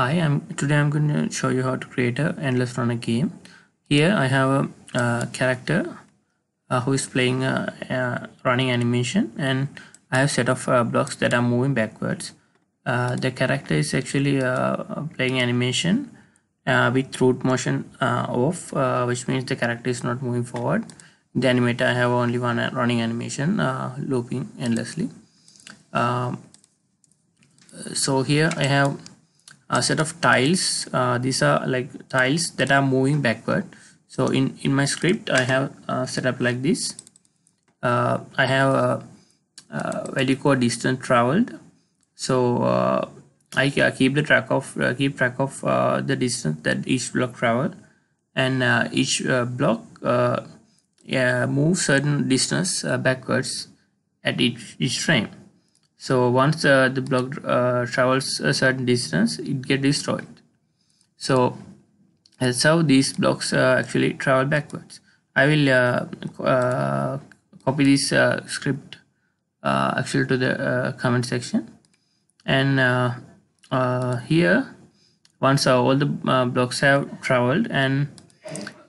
Hi, I'm today I'm going to show you how to create a endless runner game. Here I have a, character uh, who is playing a, a, running animation and I have set of uh, blocks that are moving backwards. Uh, the character is actually uh, playing animation uh, with root motion off, which means the character is not moving forward. The animator I have only one running animation looping endlessly. Um, so here I have a set of tiles. Uh, these are like tiles that are moving backward. So in in my script I have uh, set up like this. Uh, I have a, a value called distance traveled. So uh, I keep the track of uh, keep track of uh, the distance that each block travel and each block yeah, move certain distance backwards at each, each frame so once uh, the block uh, travels a certain distance it get destroyed. So that's how these blocks uh, actually travel backwards. I will uh, uh, copy this uh, script actually to the comment section. And here once all the blocks have traveled and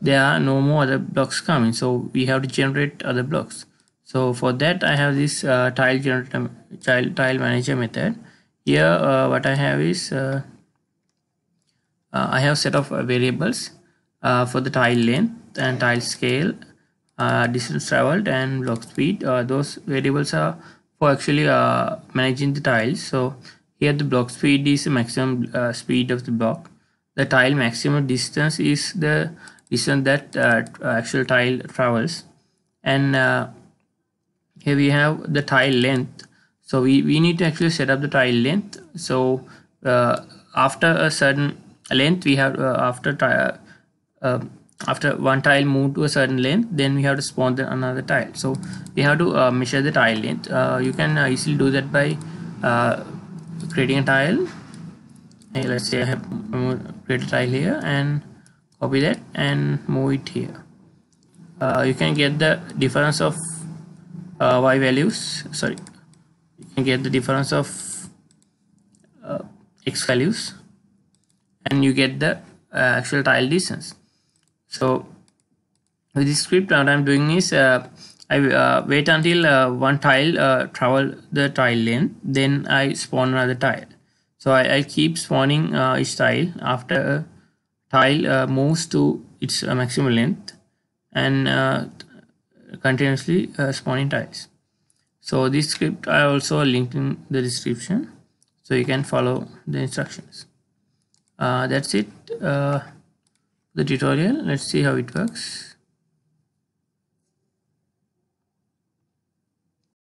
there are no more other blocks coming. So we have to generate other blocks so for that I have this uh, tile generator tile, tile manager method. Here uh, what I have is uh, uh I have set of variables uh, for the tile length and tile scale uh, distance traveled and block speed. Those variables are for actually managing the tiles so here the block speed is the maximum speed of the block. The tile maximum distance is the distance that actual tile travels. And here we have the tile length. So we, we need to actually set up the tile length. So uh, after a certain length we have uh, after tile uh, after one tile move to a certain length then we have to spawn the, another tile so we have to uh, measure the tile length. Uh, you can uh, easily do that by creating a tile hey, let's say I have create a tile here and copy that and move it here. You can get the difference of uh, y values sorry you can get the difference of uh, x values and you get the uh, actual tile distance. So with this script what I'm doing is uh, I uh, wait until uh, one tile travel the tile length then I spawn another tile so I, I keep spawning each tile after tile moves to its maximum length and continuously uh, spawning tiles. So this script I also linked in the description so you can follow the instructions. Uh, that's it uh, the tutorial. Let's see how it works